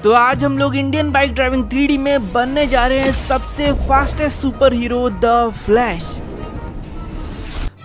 तो आज हम लोग इंडियन बाइक ड्राइविंग 3D में बनने जा रहे हैं सबसे fastest super hero the Flash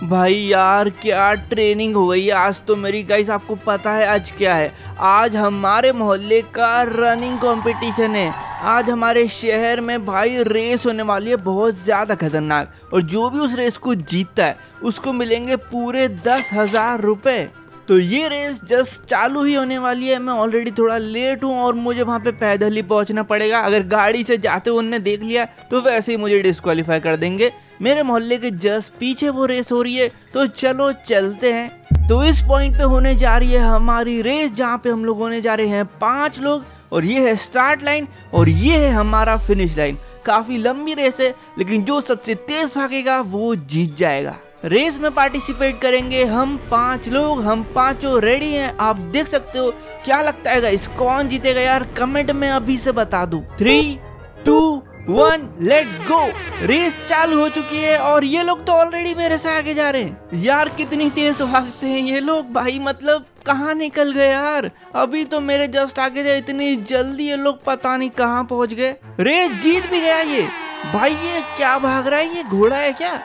भाई यार, क्या ट्रेनिंग हो गई? आज तो मेरी गाइस आपको पता है आज क्या है। आज हमारे मोहल्ले का रनिंग कंपटीशन है। आज हमारे शहर में भाई रेस होने वाली है, बहुत ज़्यादा खतरनाक। और जो भी उस रेस को जीतता है, उसको मिलेंगे पूरे दस हज़ार रुपये तो ये रेस जस्ट चालू ही होने वाली है। मैं ऑलरेडी थोड़ा लेट हूँ और मुझे वहाँ पे पैदल ही पहुँचना पड़ेगा। अगर गाड़ी से जाते हुए उनने देख लिया तो वैसे ही मुझे डिस्कालीफाई कर देंगे। मेरे मोहल्ले के जस्ट पीछे वो रेस हो रही है। तो चलो चलते हैं। तो इस पॉइंट पे होने जा रही है हमारी रेस जहाँ पे हम लोग होने जा रहे हैं पाँच लोग। और ये है स्टार्ट लाइन और ये है हमारा फिनिश लाइन काफ़ी लंबी रेस है, लेकिन जो सबसे तेज भागेगा वो जीत जाएगा। रेस में पार्टिसिपेट करेंगे हम पाँच लोग, हम पाँचों रेडी हैं। आप देख सकते हो, क्या लगता है गाइस कौन जीतेगा यार? कमेंट में अभी से बता दू। Three two one let's go race चालू हो चुकी है और ये लोग तो ऑलरेडी मेरे से आगे जा रहे हैं। यार, कितनी तेज भागते हैं ये लोग भाई मतलब कहाँ निकल गए यार? अभी तो मेरे जस्ट आगे थे इतनी जल्दी ये लोग पता नहीं कहाँ पहुँच गए। रेस जीत भी गया ये। भाई, ये क्या भाग रहा है? ये घोड़ा है क्या?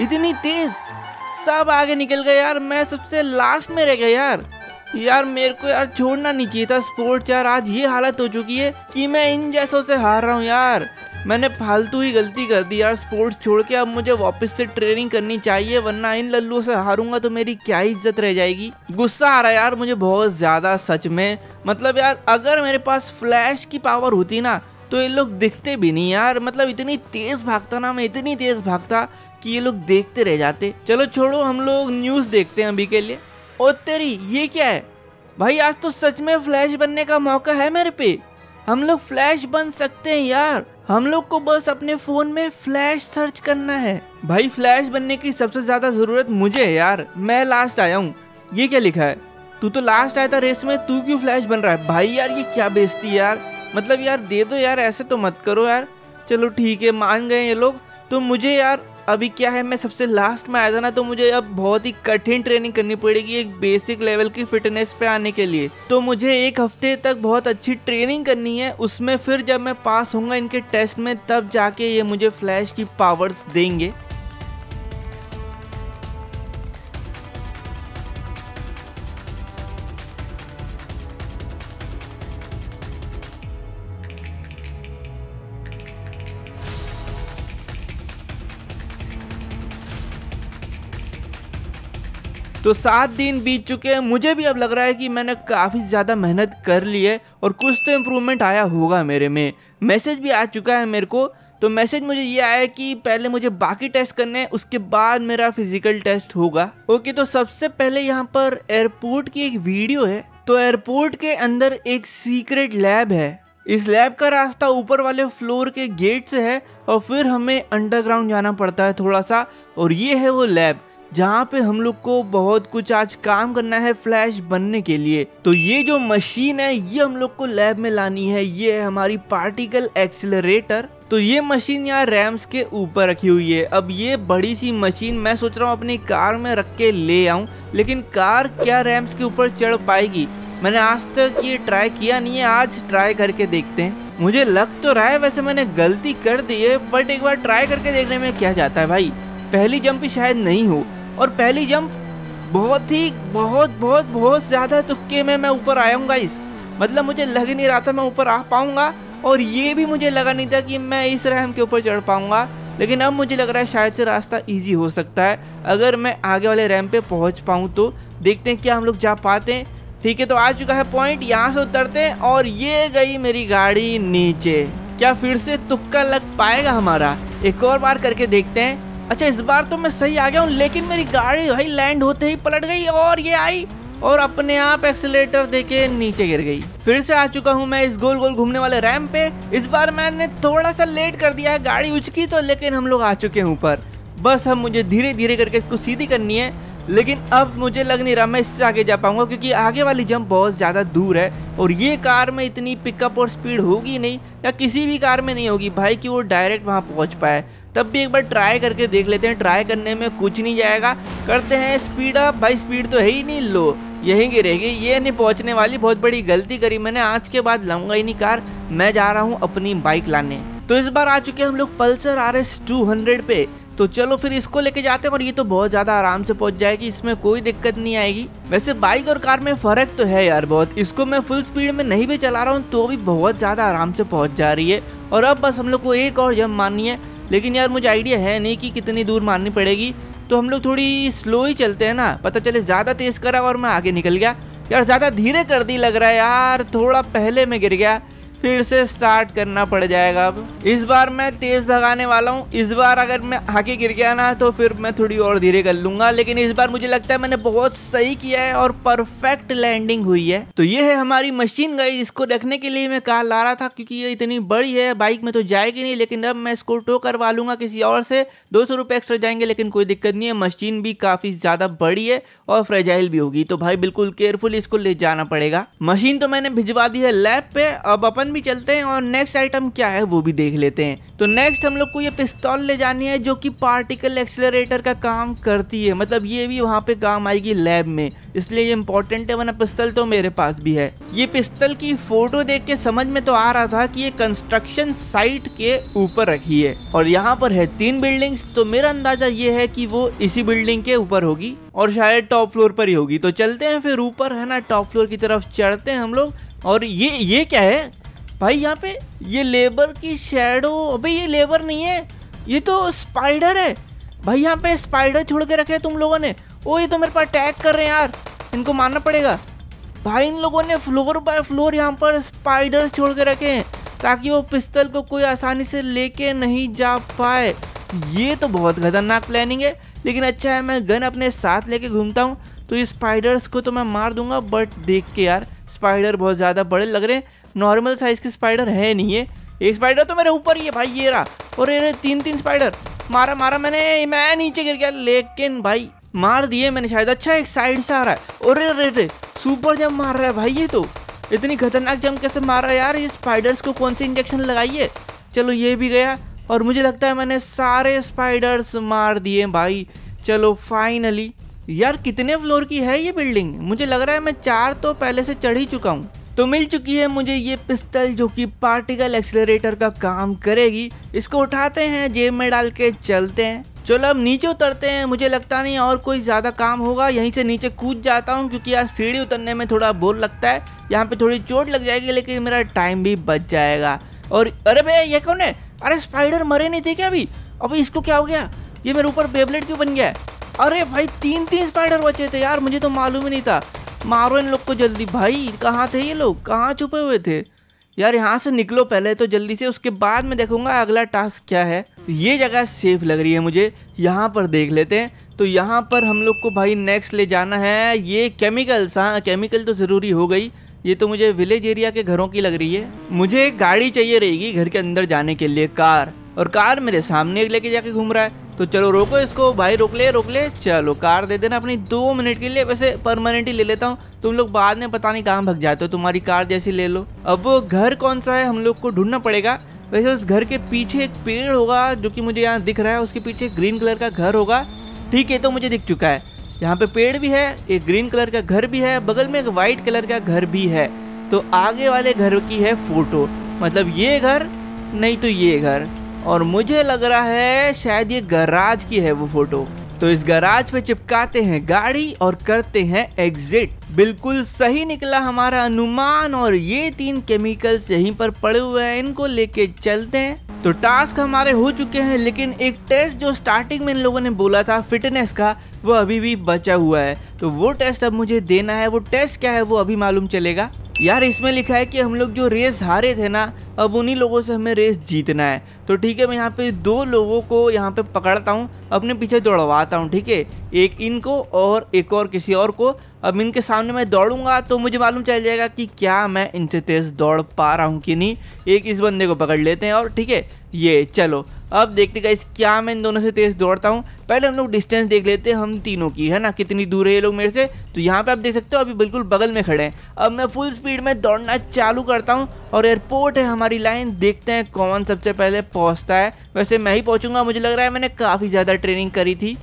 इतनी तेज। सब आगे निकल गए यार। मैं सबसे लास्ट में रह गया यार। यार, मेरे को यार छोड़ना नहीं चाहिए था स्पोर्ट्स यार। आज ये हालत हो चुकी है कि मैं इन जैसों से हार रहा हूँ यार। मैंने फालतू ही गलती कर दी यार स्पोर्ट्स छोड़ के। अब मुझे वापस से ट्रेनिंग करनी चाहिए, वरना इन लल्लुओं से हारूँगा तो मेरी क्या इज़्ज़त रह जाएगी। गुस्सा आ रहा है यार मुझे बहुत ज़्यादा, सच में। मतलब यार, अगर मेरे पास फ्लैश की पावर होती ना तो ये लोग दिखते भी नहीं यार। मतलब इतनी तेज भागता ना मैं, इतनी तेज भागता कि ये लोग देखते रह जाते। चलो छोड़ो, हम लोग न्यूज़ देखते हैं अभी के लिए। ओ तेरी, ये क्या है? भाई, आज तो सच में फ्लैश बनने का मौका है मेरे पे। हम लोग फ्लैश बन सकते हैं यार। हम लोग को बस अपने फ़ोन में फ्लैश सर्च करना है। भाई फ्लैश बनने की सबसे ज़्यादा ज़रूरत मुझे है यार। मैं लास्ट आया हूँ। ये क्या लिखा है? तू तो लास्ट आया था रेस में, तू क्यों फ्लैश बन रहा है? भाई यार, ये क्या बेचती यार। मतलब यार, दे दो यार, ऐसे तो मत करो यार। चलो ठीक है, मान गए ये लोग। तो मुझे यार, अभी क्या है, मैं सबसे लास्ट में आया था ना तो मुझे अब बहुत ही कठिन ट्रेनिंग करनी पड़ेगी एक बेसिक लेवल की फिटनेस पे आने के लिए। तो मुझे एक हफ़्ते तक बहुत अच्छी ट्रेनिंग करनी है। उसमें फिर जब मैं पास होऊँगा इनके टेस्ट में, तब जाके ये मुझे फ्लैश की पावर्स देंगे। तो सात दिन बीत चुके हैं। मुझे भी अब लग रहा है कि मैंने काफ़ी ज़्यादा मेहनत कर ली है और कुछ तो इम्प्रूवमेंट आया होगा मेरे में। मैसेज भी आ चुका है मेरे को। तो मैसेज मुझे ये आया कि पहले मुझे बाकी टेस्ट करने हैं, उसके बाद मेरा फ़िज़िकल टेस्ट होगा। ओके तो सबसे पहले यहाँ पर एयरपोर्ट की एक वीडियो है। तो एयरपोर्ट के अंदर एक सीक्रेट लैब है। इस लैब का रास्ता ऊपर वाले फ्लोर के गेट से है और फिर हमें अंडरग्राउंड जाना पड़ता है थोड़ा सा। और ये है वो लैब जहाँ पे हम लोग को बहुत कुछ आज काम करना है फ्लैश बनने के लिए। तो ये जो मशीन है, ये हम लोग को लैब में लानी है। ये है हमारी पार्टिकल एक्सिलरेटर। तो ये मशीन यहाँ रैम्स के ऊपर रखी हुई है। अब ये बड़ी सी मशीन मैं सोच रहा हूँ अपनी कार में रख के ले आऊँ, लेकिन कार क्या रैम्स के ऊपर चढ़ पाएगी? मैंने आज तक ये ट्राई किया नहीं है, आज ट्राई करके देखते हैं। मुझे लग तो रहा है वैसे मैंने गलती कर दी है, बट एक बार ट्राई करके देखने में क्या जाता है भाई। पहली जंप शायद नहीं हो। और पहली जंप बहुत ही, बहुत बहुत बहुत ज़्यादा तुक्के में मैं ऊपर आया हूँ गाइस मतलब मुझे लग नहीं रहा था मैं ऊपर आ पाऊँगा, और ये भी मुझे लगा नहीं था कि मैं इस रैम के ऊपर चढ़ पाऊँगा। लेकिन अब मुझे लग रहा है शायद से रास्ता इजी हो सकता है। अगर मैं आगे वाले रैम पे पहुँच पाऊँ तो देखते हैं क्या हम लोग जा पाते हैं। ठीक है तो आ चुका है पॉइंट यहाँ से उतरते हैं, और ये गई मेरी गाड़ी नीचे। क्या फिर से तुक्का लग पाएगा हमारा? एक और बार करके देखते हैं। अच्छा इस बार तो मैं सही आ गया हूँ, लेकिन मेरी गाड़ी भाई लैंड होते ही पलट गई और ये आई और अपने आप एक्सीटर देके नीचे गिर गई। फिर से आ चुका हूँ मैं इस गोल गोल घूमने वाले रैम पे। इस बार मैंने थोड़ा सा लेट कर दिया है, गाड़ी उचकी तो लेकिन हम लोग आ चुके हैं ऊपर। बस अब मुझे धीरे धीरे करके इसको सीधी करनी है, लेकिन अब मुझे लग नहीं रहा मैं इससे आगे जा पाऊँगा, क्योंकि आगे वाली जंप बहुत ज़्यादा दूर है और ये कार में इतनी पिकअप और स्पीड होगी नहीं, या किसी भी कार में नहीं होगी, भाई, कि वो डायरेक्ट वहाँ पहुँच पाए। तब भी एक बार ट्राई करके देख लेते हैं। ट्राई करने में कुछ नहीं जाएगा। करते हैं स्पीड अप भाई स्पीड तो है ही नहीं, लो। यहीं गिरेगी ये नहीं पहुँचने वाली। बहुत बड़ी गलती करी मैंने। आज के बाद लाऊँगा ही नहीं कार। मैं जा रहा हूँ अपनी बाइक लाने। तो इस बार आ चुके हैं हम लोग Pulsar R S two hundred पे। तो चलो फिर इसको लेके जाते हैं और ये तो बहुत ज़्यादा आराम से पहुँच जाएगी। इसमें कोई दिक्कत नहीं आएगी। वैसे बाइक और कार में फ़र्क तो है यार बहुत। इसको मैं फुल स्पीड में नहीं भी चला रहा हूँ तो भी बहुत ज़्यादा आराम से पहुँच जा रही है। और अब बस हम लोग को एक और जंप मारनी है। लेकिन यार मुझे आइडिया है नहीं कि कितनी दूर मारनी पड़ेगी। तो हम लोग थोड़ी स्लो ही चलते हैं ना। पता चले ज़्यादा तेज़ करा और मैं आगे निकल गया। यार ज़्यादा धीरे कर दी लग रहा है यार। थोड़ा पहले मैं गिर गया। फिर से स्टार्ट करना पड़ जाएगा अब। इस बार मैं तेज भगाने वाला हूँ। इस बार अगर मैं आगे गिर गया ना तो फिर मैं थोड़ी और धीरे कर लूँगा। लेकिन इस बार मुझे लगता है मैंने बहुत सही किया है और परफेक्ट लैंडिंग हुई है। तो ये है हमारी मशीन गई इसको रखने के लिए मैं कार ला रहा था, क्योंकि ये इतनी बड़ी है। बाइक में तो जाएगी नहीं, लेकिन अब मैं इसको टो करवा लूँगा किसी और से। दो सौ एक्स्ट्रा जाएँगे, लेकिन कोई दिक्कत नहीं है। मशीन भी काफ़ी ज़्यादा बड़ी है और फ्रेजाइल भी होगी। तो भाई बिल्कुल केयरफुल इसको ले जाना पड़ेगा। मशीन तो मैंने भिजवा दी है लैब पे। अब अपन भी चलते हैं और नेक्स्ट आइटम क्या है वो भी देख लेते हैं। तो नेक्स्ट हम लोग को ये पिस्तौल ले जानी है जो कि पार्टिकल एक्सेलरेटर का काम करती है। मतलब ये भी वहाँ पे काम आएगी लैब में। इसलिए ये इंपॉर्टेंट है, वरना पिस्तल तो मेरे पास भी है। ये पिस्तल की फ़ोटो देख के समझ में तो आ रहा था कि ये कंस्ट्रक्शन साइट के ऊपर रखी है। और यहाँ पर है तीन बिल्डिंग्स तो मेरा अंदाज़ा ये है कि वो इसी बिल्डिंग के ऊपर होगी और शायद टॉप फ्लोर पर ही होगी। तो चलते हैं फिर ऊपर, है ना टॉप फ्लोर की तरफ़ चढ़ते हैं हम लोग। और ये ये क्या है? भाई, यहाँ पे ये लेबर की शेडो अबे ये लेबर नहीं है, ये तो स्पाइडर है। भाई, यहाँ पे स्पाइडर छोड़ के रखे तुम लोगों ने। ओ, ये तो मेरे पास अटैक कर रहे हैं यार, इनको मारना पड़ेगा। भाई, इन लोगों ने फ्लोर बाय फ्लोर यहाँ पर स्पाइडर छोड़ के रखे हैं, ताकि वो पिस्तल को कोई आसानी से लेके नहीं जा पाए। ये तो बहुत खतरनाक प्लानिंग है, लेकिन अच्छा है, मैं गन अपने साथ लेके घूमता हूँ। तो ये स्पाइडर्स को तो मैं मार दूँगा बट देख के यार स्पाइडर बहुत ज़्यादा बड़े लग रहे हैं। नॉर्मल साइज़ के स्पाइडर है नहीं है एक स्पाइडर तो मेरे ऊपर ही है भाई, ये रहा। और ये तीन तीन स्पाइडर। मारा मारा मैंने, मैं नीचे गिर गया, लेकिन भाई मार दिए मैंने शायद। अच्छा एक साइड से आ रहा है। और रे रे सुपर जम मार रहा है भाई ये तो। इतनी खतरनाक जम कैसे मार रहा है यार? ये स्पाइडर्स को कौन सी इंजेक्शन लगाइए? चलो, ये भी गया। और मुझे लगता है मैंने सारे स्पाइडर्स मार दिए भाई। चलो, फाइनली। यार, कितने फ्लोर की है ये बिल्डिंग? मुझे लग रहा है मैं चार तो पहले से चढ़ ही चुका हूँ। तो मिल चुकी है मुझे ये पिस्तल जो कि पार्टिकल एक्सीलरेटर का काम करेगी। इसको उठाते हैं, जेब में डाल के चलते हैं। चलो अब नीचे उतरते हैं, मुझे लगता नहीं और कोई ज़्यादा काम होगा। यहीं से नीचे कूद जाता हूँ क्योंकि यार सीढ़ी उतरने में थोड़ा बोर लगता है। यहाँ पे थोड़ी चोट लग जाएगी, लेकिन मेरा टाइम भी बच जाएगा। और अरे भैया, ये कौन है? अरे स्पाइडर मरे नहीं थे क्या अभी? अभी इसको क्या हो गया? ये मेरे ऊपर बेबलेट क्यों बन गया अरे भाई तीन तीन स्पाइडर बचे थे यार, मुझे तो मालूम ही नहीं था। मारो इन लोग को जल्दी। भाई, कहाँ थे ये लोग? कहाँ छुपे हुए थे? यार, यहाँ से निकलो पहले तो जल्दी से, उसके बाद में देखूँगा अगला टास्क क्या है। ये जगह सेफ़ लग रही है मुझे। यहाँ पर देख लेते हैं। तो यहाँ पर हम लोग को भाई नेक्स्ट ले जाना है। ये केमिकल्स हाँ केमिकल तो ज़रूरी हो गई। ये तो मुझे विलेज एरिया के घरों की लग रही है। मुझे एक गाड़ी चाहिए रहेगी घर के अंदर जाने के लिए, कार। और कार मेरे सामने लेके जाके घूम रहा है। तो चलो रोको इसको, भाई रोक ले रोक ले। चलो कार दे देना अपनी दो मिनट के लिए। वैसे परमानेंट ही ले लेता हूँ। तुम लोग बाद में पता नहीं कहाँ भग जाते हो। तुम्हारी कार जैसी ले लो। अब वो घर कौन सा है? हम लोग को ढूंढना पड़ेगा। वैसे उस घर के पीछे एक पेड़ होगा, जो कि मुझे यहाँ दिख रहा है। उसके पीछे ग्रीन कलर का घर होगा। ठीक है तो मुझे दिख चुका है। यहाँ पे पेड़ भी है, एक ग्रीन कलर का घर भी है, बगल में एक वाइट कलर का घर भी है। तो आगे वाले घर की है फ़ोटो मतलब ये घर, नहीं तो ये घर। और मुझे लग रहा है शायद ये गराज की है वो फ़ोटो। तो इस गराज पे चिपकाते हैं गाड़ी और करते हैं एग्जिट बिल्कुल सही निकला हमारा अनुमान और ये तीन केमिकल्स यहीं पर पड़े हुए हैं, इनको लेके चलते हैं। तो टास्क हमारे हो चुके हैं, लेकिन एक टेस्ट जो स्टार्टिंग में इन लोगों ने बोला था फिटनेस का, वो अभी भी बचा हुआ है। तो वो टेस्ट अब मुझे देना है, वो टेस्ट क्या है वो अभी मालूम चलेगा। यार, इसमें लिखा है कि हम लोग जो रेस हारे थे ना, अब उन्हीं लोगों से हमें रेस जीतना है। तो ठीक है, मैं यहाँ पे दो लोगों को यहाँ पे पकड़ता हूँ, अपने पीछे दौड़वाता हूँ, ठीक है? एक इनको और एक और किसी और को। अब इनके सामने मैं दौड़ूँगा तो मुझे मालूम चल जाएगा कि क्या मैं इनसे तेज़ दौड़ पा रहा हूँ कि नहीं। एक इस बंदे को पकड़ लेते हैं और, ठीक है? ये, चलो। अब देखते गाइस क्या मैं इन दोनों से तेज़ दौड़ता हूँ। पहले हम लोग डिस्टेंस देख लेते हैं, हम तीनों की, है ना? कितनी दूर है ये लोग मेरे से? तो यहाँ पे आप देख सकते हो, अभी बिल्कुल बगल में खड़े हैं। अब मैं फुल स्पीड में दौड़ना चालू करता हूँ और एयरपोर्ट है हमारी लाइन देखते हैं कौन सबसे पहले पहुँचता है। वैसे मैं ही पहुँचूँगा, मुझे लग रहा है मैंने काफ़ी ज़्यादा ट्रेनिंग करी थी।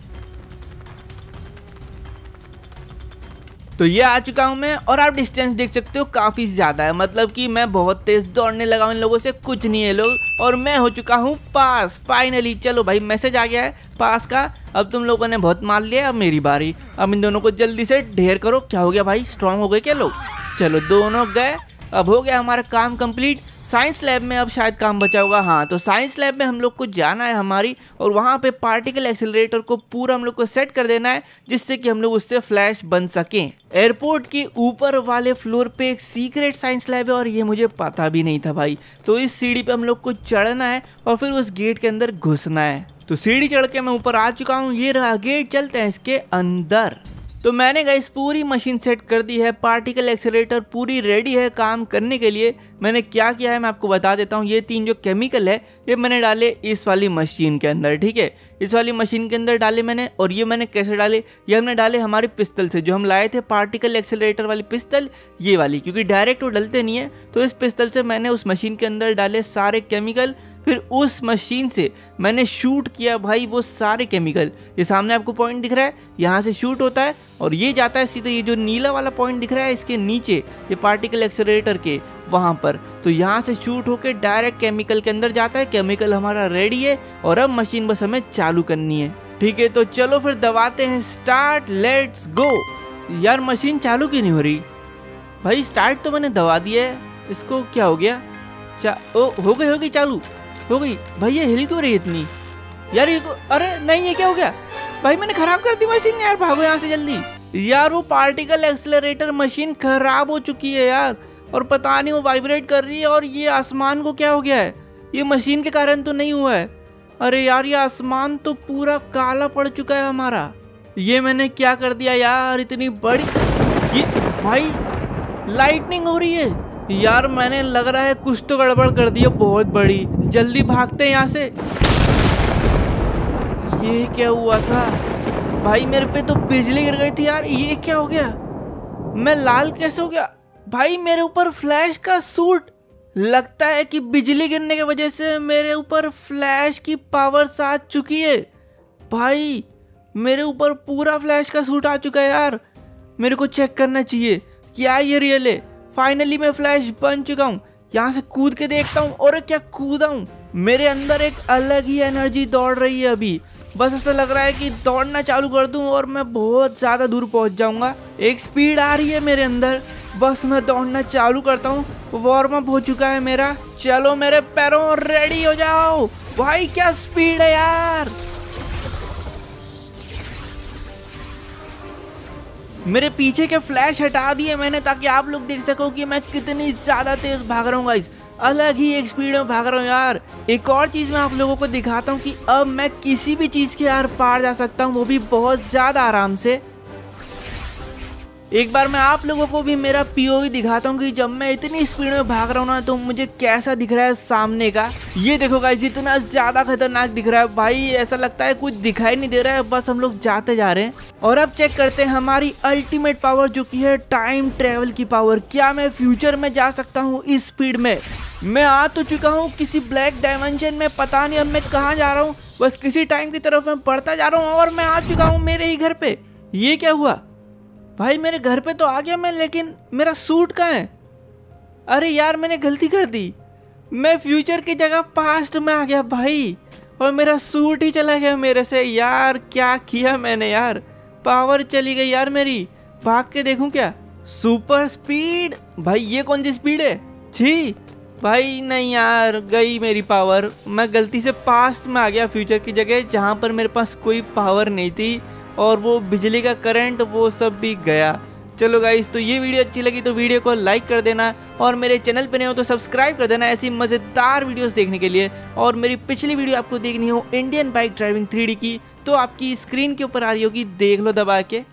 तो ये आ चुका हूँ मैं, और आप डिस्टेंस देख सकते हो, काफ़ी ज़्यादा है। मतलब कि मैं बहुत तेज़ दौड़ने लगा हूँ इन लोगों से, कुछ नहीं है लोग। और मैं हो चुका हूँ पास फाइनली चलो भाई मैसेज आ गया है पास का। अब तुम लोगों ने बहुत मार लिया अब मेरी बारी। अब इन दोनों को जल्दी से ढेर करो। क्या हो गया भाई? स्ट्रांग हो गए क्या लोग? चलो, दोनों गए। अब हो गया हमारा काम कंप्लीट साइंस लैब में अब शायद काम बचा होगा। हाँ तो साइंस लैब में हम लोग को जाना है हमारी और वहाँ पे पार्टिकल एक्सेलरेटर को पूरा हम लोग को सेट कर देना है, जिससे कि हम लोग उससे फ्लैश बन सकें। एयरपोर्ट के ऊपर वाले फ्लोर पे एक सीक्रेट साइंस लैब है और ये मुझे पता भी नहीं था भाई। तो इस सीढ़ी पे हम लोग को चढ़ना है और फिर उस गेट के अंदर घुसना है। तो सीढ़ी चढ़ के मैं ऊपर आ चुका हूँ। ये रहा गेट, चलते हैं इसके अंदर। तो मैंने गई पूरी मशीन सेट कर दी है पार्टिकल एक्सेलेटर पूरी रेडी है काम करने के लिए। मैंने क्या किया है मैं आपको बता देता हूँ। ये तीन जो केमिकल है, ये मैंने डाले इस वाली मशीन के अंदर, ठीक है? इस वाली मशीन के अंदर डाले मैंने और ये मैंने कैसे डाले? ये हमने डाले हमारे पिस्तल से, जो हम लाए थे पार्टिकल एक्सेलेटर वाली पिस्तल ये वाली, क्योंकि डायरेक्ट वो डलते नहीं है। तो इस पिस्तल से मैंने उस मशीन के अंदर डाले सारे केमिकल फिर उस मशीन से मैंने शूट किया भाई वो सारे केमिकल ये सामने आपको पॉइंट दिख रहा है, यहाँ से शूट होता है और ये जाता है सीधे ये जो नीला वाला पॉइंट दिख रहा है, इसके नीचे, ये पार्टिकल एक्सलेटर के वहाँ पर। तो यहाँ से शूट होकर डायरेक्ट केमिकल के अंदर जाता है केमिकल हमारा रेडी है और अब मशीन बस हमें चालू करनी है। ठीक है तो चलो फिर दबाते हैं स्टार्ट लेट्स गो यार मशीन चालू क्यों नहीं हो रही? भाई स्टार्ट तो मैंने दबा दिया है, इसको क्या हो गया? चा ओ, हो गई हो गई चालू। हो गई भाई, ये हिल क्यों रही इतनी? यार, ये अरे, नहीं, ये क्या हो गया? भाई, मैंने खराब कर दी मशीन यार। भागो यहाँ से जल्दी। यार, वो पार्टिकल एक्सलरेटर मशीन खराब हो चुकी है यार। और पता नहीं वो वाइब्रेट कर रही है और ये आसमान को क्या हो गया है? ये मशीन के कारण तो नहीं हुआ है। अरे यार, ये आसमान तो पूरा काला पड़ चुका है हमारा। ये मैंने क्या कर दिया यार, इतनी बड़ी ये भाई लाइटनिंग हो रही है। यार, मैंने लग रहा है कुछ तो गड़बड़ कर दिया बहुत बड़ी। जल्दी भागते हैं यहाँ से। ये क्या हुआ था? भाई, मेरे पे तो बिजली गिर गई थी यार, ये क्या हो गया? मैं लाल कैसे हो गया? भाई, मेरे ऊपर फ्लैश का सूट। लगता है कि बिजली गिरने की वजह से मेरे ऊपर फ्लैश की पावर आ चुकी है। भाई, मेरे ऊपर पूरा फ्लैश का सूट आ चुका है यार। मेरे को चेक करना चाहिए, क्या ये रियल है? फाइनली मैं फ्लैश बन चुका हूँ। यहाँ से कूद के देखता हूँ और क्या कूदा हूँ? मेरे अंदर एक अलग ही एनर्जी दौड़ रही है अभी। बस ऐसा लग रहा है कि दौड़ना चालू कर दूँ और मैं बहुत ज़्यादा दूर पहुँच जाऊँगा। एक स्पीड आ रही है मेरे अंदर। बस मैं दौड़ना चालू करता हूँ। वार्म अप हो चुका है मेरा। चलो मेरे पैरों रेडी हो जाओ। भाई, क्या स्पीड है यार? मेरे पीछे के फ्लैश हटा दिए मैंने ताकि आप लोग देख सको कि मैं कितनी ज़्यादा तेज़ भाग रहा हूँ गाइस अलग ही एक स्पीड में भाग रहा हूँ, यार. एक और चीज़ मैं आप लोगों को दिखाता हूँ कि अब मैं किसी भी चीज़ के यार पार जा सकता हूँ, वो भी बहुत ज़्यादा आराम से. एक बार मैं आप लोगों को भी मेरा पीओवी दिखाता हूँ कि जब मैं इतनी स्पीड में भाग रहा हूँ ना तो मुझे कैसा दिख रहा है सामने का। ये देखो गाइस इतना ज़्यादा खतरनाक दिख रहा है। भाई, ऐसा लगता है कुछ दिखाई नहीं दे रहा है, बस हम लोग जाते जा रहे हैं। और अब चेक करते हैं हमारी अल्टीमेट पावर जो की है टाइम ट्रेवल की पावर क्या मैं फ्यूचर में जा सकता हूँ इस स्पीड में? मैं आ तो चुका हूँ किसी ब्लैक डायमेंशन में, पता नहीं अब मैं कहाँ जा रहा हूँ। बस किसी टाइम की तरफ़ मैं पढ़ता जा रहा हूँ और मैं आ चुका हूँ मेरे ही घर पे। ये क्या हुआ? भाई, मेरे घर पे तो आ गया मैं, लेकिन मेरा सूट कहाँ है? अरे यार, मैंने गलती कर दी। मैं फ्यूचर की जगह पास्ट में आ गया भाई, और मेरा सूट ही चला गया मेरे से। यार, क्या किया मैंने यार? पावर चली गई यार मेरी। भाग के देखूँ क्या? सुपर स्पीड भाई, ये कौन सी स्पीड है? छी! भाई, नहीं यार, गई मेरी पावर मैं गलती से पास्ट में आ गया फ्यूचर की जगह, जहाँ पर मेरे पास कोई पावर नहीं थी। और वो बिजली का करंट वो सब भी गया। चलो गाइस तो ये वीडियो अच्छी लगी तो वीडियो को लाइक कर देना और मेरे चैनल पे नए हो तो सब्सक्राइब कर देना ऐसी मज़ेदार वीडियोस देखने के लिए। और मेरी पिछली वीडियो आपको देखनी हो इंडियन बाइक ड्राइविंग थ्री की तो आपकी स्क्रीन के ऊपर आ रही होगी, देख लो दबा के।